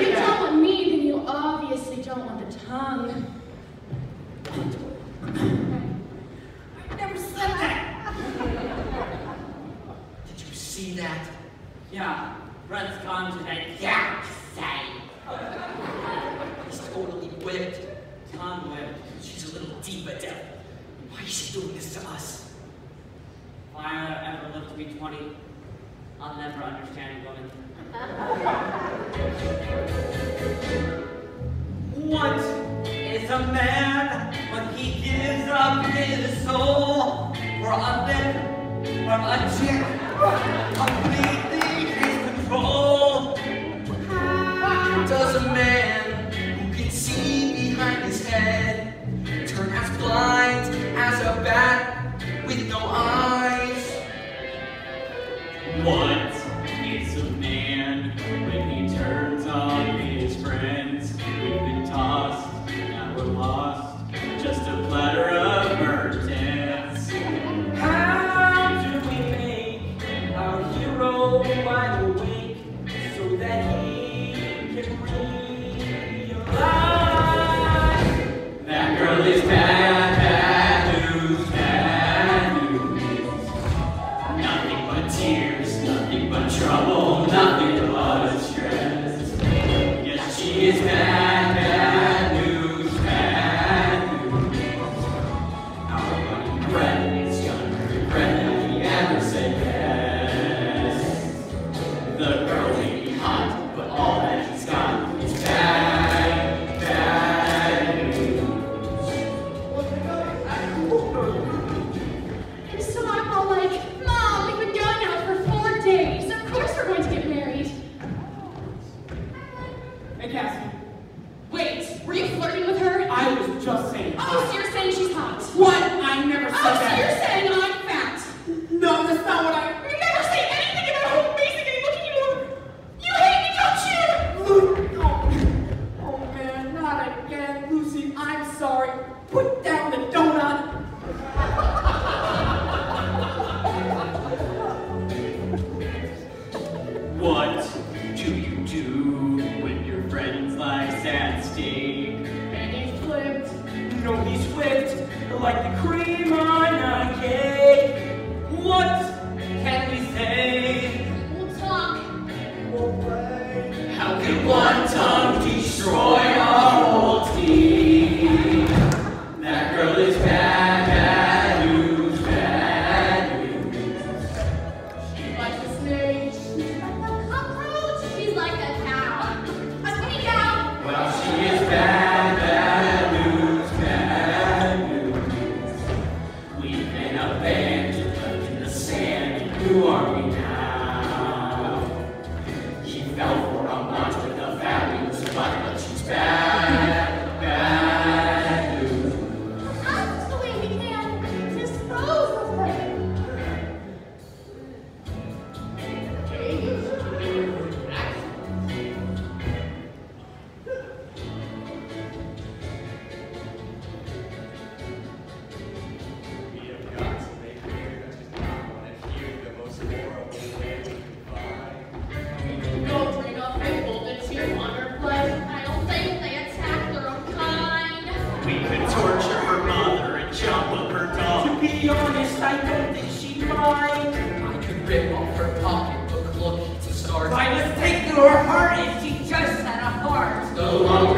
if you don't want me, then you obviously don't want the tongue. I never said that! Did you see that? Yeah, Brett's gone to that yak say! He's totally whipped. Tom whipped. She's a little diva devil. Why is she doing this to us? If I ever live to be 20, I'll never understand women. Uh, a man when he gives up his soul for a bit from a chick? wide awake so that You are. be honest, I don't think she'd mind. I could rip off her pocketbook, looking to start. I let's take to her heart if she just had a heart. Long